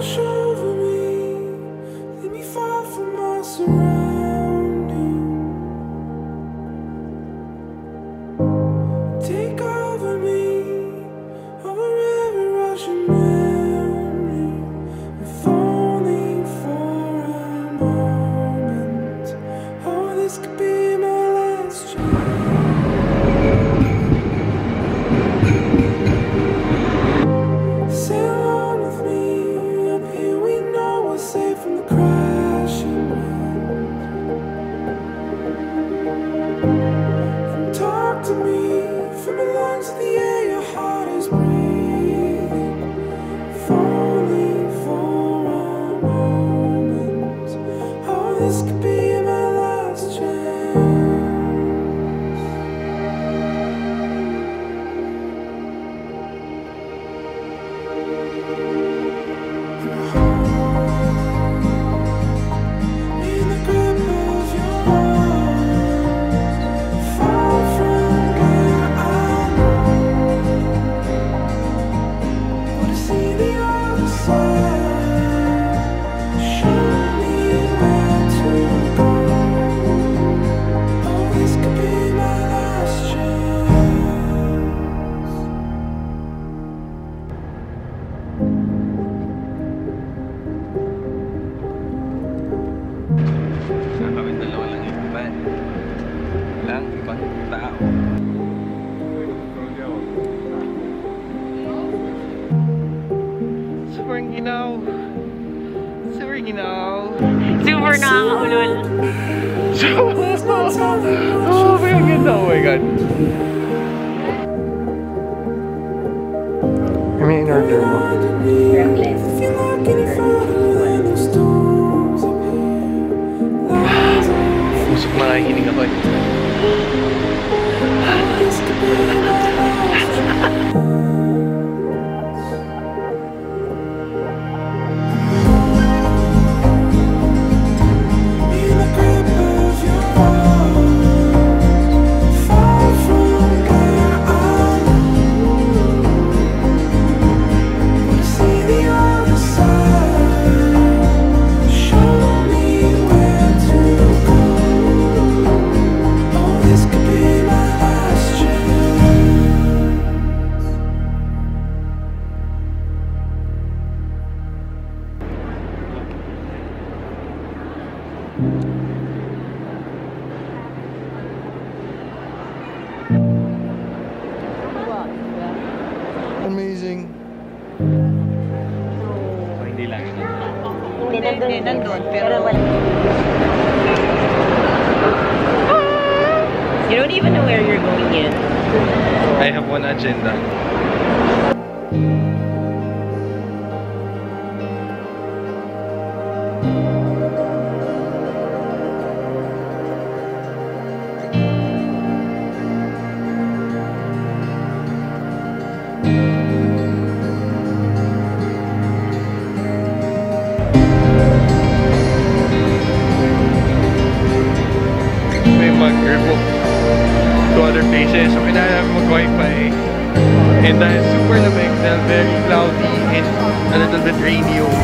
sure. Ginaw. Super ginaw. Super nakakaulol. oh, my ganda. Oh my god. Ano yung in-order mo? Amazing. O, hindi lang. Hindi, nandun. Hindi, nandun, pero- wala. You don't even know where you're going yet. I have one agenda. Places. So, kailangan mag-wifi. And dahil super lamig, dahil very cloudy and a little bit rainy yung